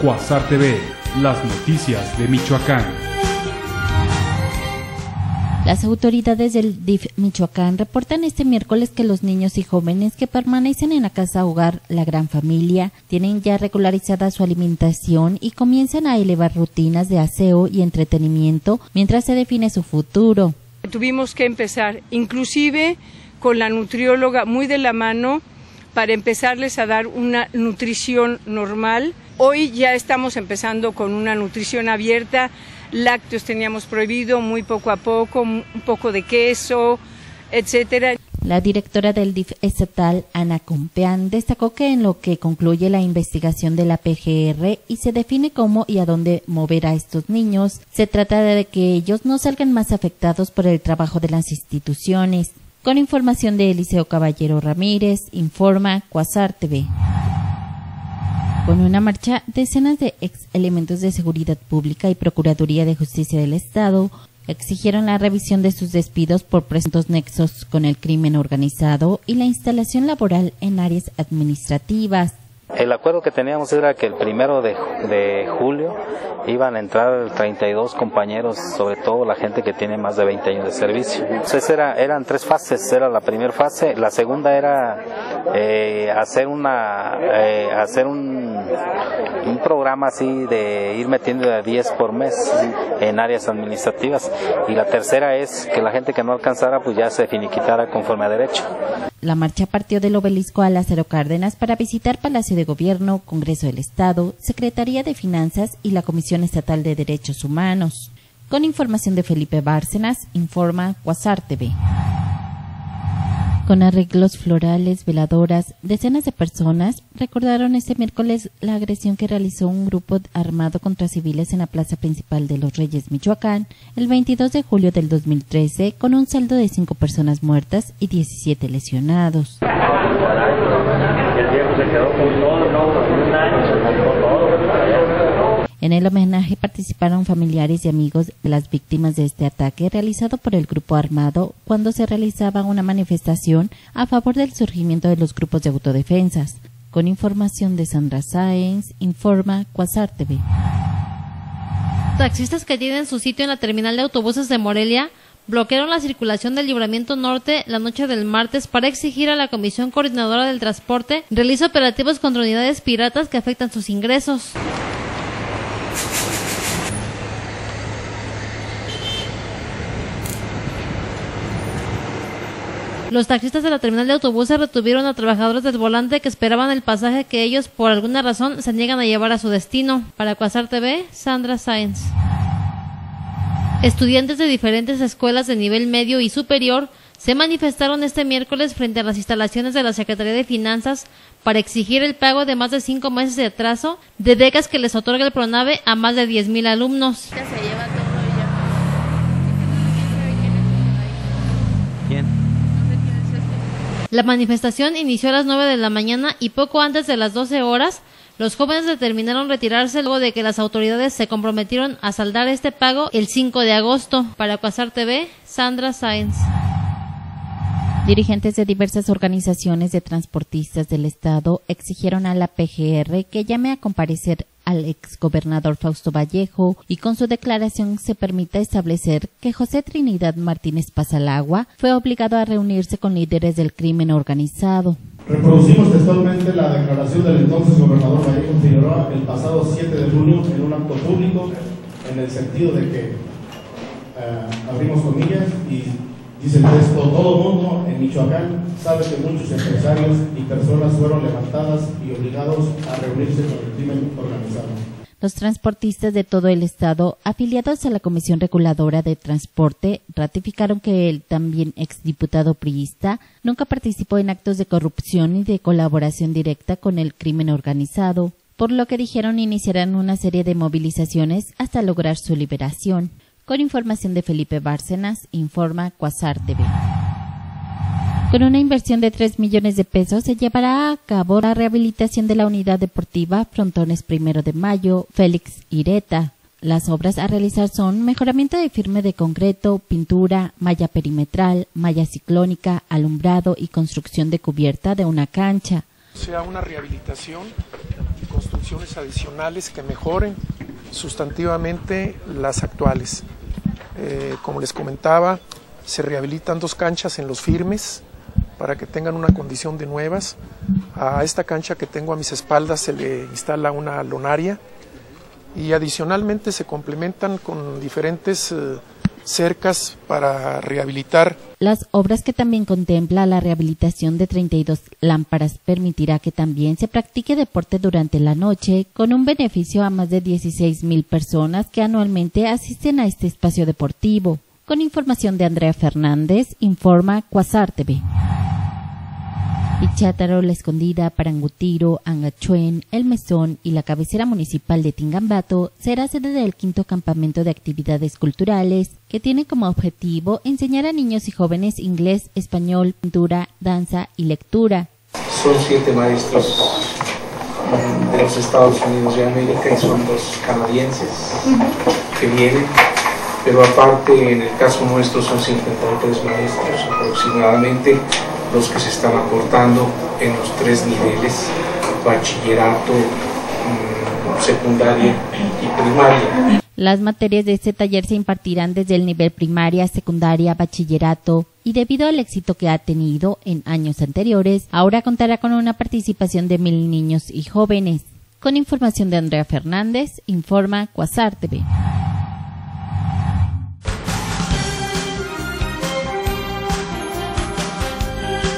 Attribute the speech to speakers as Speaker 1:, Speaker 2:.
Speaker 1: Cuasar TV, las noticias de Michoacán.
Speaker 2: Las autoridades del DIF Michoacán reportan este miércoles que los niños y jóvenes que permanecen en la casa hogar La Gran Familia tienen ya regularizada su alimentación y comienzan a elevar rutinas de aseo y entretenimiento mientras se define su futuro.
Speaker 3: Tuvimos que empezar inclusive con la nutrióloga muy de la mano para empezarles a dar una nutrición normal. Hoy ya estamos empezando con una nutrición abierta. Lácteos teníamos prohibido muy poco a poco, un poco de queso, etcétera.
Speaker 2: La directora del DIF estatal, Ana Compeán, destacó que en lo que concluye la investigación de la PGR y se define cómo y a dónde mover a estos niños, se trata de que ellos no salgan más afectados por el trabajo de las instituciones. Con información de Eliseo Caballero Ramírez, informa Cuasar TV. Con una marcha, decenas de ex elementos de seguridad pública y Procuraduría de Justicia del Estado exigieron la revisión de sus despidos por presuntos nexos con el crimen organizado y la instalación laboral en áreas administrativas.
Speaker 4: El acuerdo que teníamos era que el primero de, julio iban a entrar 32 compañeros, sobre todo la gente que tiene más de 20 años de servicio. Entonces era, eran tres fases, era la primera fase, la segunda era eh, hacer una, eh, hacer un, un, programa así de ir metiendo de 10 por mes en áreas administrativas y la tercera es que la gente que no alcanzara pues ya se finiquitara conforme a derecho.
Speaker 2: La marcha partió del obelisco a Lázaro Cárdenas para visitar Palacio de Gobierno, Congreso del Estado, Secretaría de Finanzas y la Comisión Estatal de Derechos Humanos. Con información de Felipe Bárcenas, informa Cuasar TV. Con arreglos florales, veladoras, decenas de personas recordaron este miércoles la agresión que realizó un grupo armado contra civiles en la plaza principal de Los Reyes, Michoacán, el 22 de julio del 2013, con un saldo de cinco personas muertas y 17 lesionados. En el homenaje participaron familiares y amigos de las víctimas de este ataque realizado por el grupo armado cuando se realizaba una manifestación a favor del surgimiento de los grupos de autodefensas. Con información de Sandra Sáenz, informa Cuasar TV.
Speaker 5: Taxistas que tienen su sitio en la terminal de autobuses de Morelia bloquearon la circulación del Libramiento Norte la noche del martes para exigir a la Comisión Coordinadora del Transporte realice operativos contra unidades piratas que afectan sus ingresos. Los taxistas de la terminal de autobuses retuvieron a trabajadores del volante que esperaban el pasaje que ellos, por alguna razón, se niegan a llevar a su destino. Para Cuasar TV, Sandra Sáenz. Estudiantes de diferentes escuelas de nivel medio y superior se manifestaron este miércoles frente a las instalaciones de la Secretaría de Finanzas para exigir el pago de más de cinco meses de atraso de becas que les otorga el PRONAVE a más de 10.000 alumnos. La manifestación inició a las 9 de la mañana y poco antes de las 12 horas, los jóvenes determinaron retirarse luego de que las autoridades se comprometieron a saldar este pago el 5 de agosto. Para Cuasar TV, Sandra Sáenz.
Speaker 2: Dirigentes de diversas organizaciones de transportistas del Estado exigieron a la PGR que llame a comparecer al exgobernador Fausto Vallejo y con su declaración se permita establecer que José Trinidad Martínez Pasalagua fue obligado a reunirse con líderes del crimen organizado.
Speaker 6: Reproducimos textualmente la declaración del entonces gobernador Vallejo Figueroa el pasado 7 de junio en un acto público en el sentido de que, uh, abrimos comillas, y dice el texto, todo mundo en Michoacán sabe que muchos empresarios y personas fueron levantadas y obligados a reunirse con el crimen organizado.
Speaker 2: Los transportistas de todo el estado, afiliados a la Comisión Reguladora de Transporte, ratificaron que el también exdiputado priista nunca participó en actos de corrupción ni de colaboración directa con el crimen organizado, por lo que dijeron iniciarán una serie de movilizaciones hasta lograr su liberación. Con información de Felipe Bárcenas, informa Cuasar TV. Con una inversión de 3 millones de pesos se llevará a cabo la rehabilitación de la unidad deportiva Frontones Primero de Mayo, Félix Ireta. Las obras a realizar son mejoramiento de firme de concreto, pintura, malla perimetral, malla ciclónica, alumbrado y construcción de cubierta de una cancha.
Speaker 7: Sea una rehabilitación construcciones adicionales que mejoren sustantivamente las actuales. Eh, como les comentaba, se rehabilitan dos canchas en los firmes para que tengan una condición de nuevas. A esta cancha que tengo a mis espaldas se le instala una lonaria y adicionalmente se complementan con diferentes eh, cercas para rehabilitar.
Speaker 2: Las obras que también contempla la rehabilitación de 32 lámparas permitirá que también se practique deporte durante la noche con un beneficio a más de 16 mil personas que anualmente asisten a este espacio deportivo. Con información de Andrea Fernández, informa Cuasar. Ichátaro, La Escondida, Parangutiro, Angachuen, El Mesón y la cabecera municipal de Tingambato será sede del quinto campamento de actividades culturales que tiene como objetivo enseñar a niños y jóvenes inglés, español, pintura, danza y lectura.
Speaker 8: Son siete maestros de los Estados Unidos de América y son dos canadienses que vienen, pero aparte en el caso nuestro son 53 maestros aproximadamente los que se están aportando en los tres niveles, bachillerato, mm, secundaria y primaria.
Speaker 2: Las materias de este taller se impartirán desde el nivel primaria, secundaria, bachillerato y debido al éxito que ha tenido en años anteriores, ahora contará con una participación de mil niños y jóvenes. Con información de Andrea Fernández, informa Cuasar TV.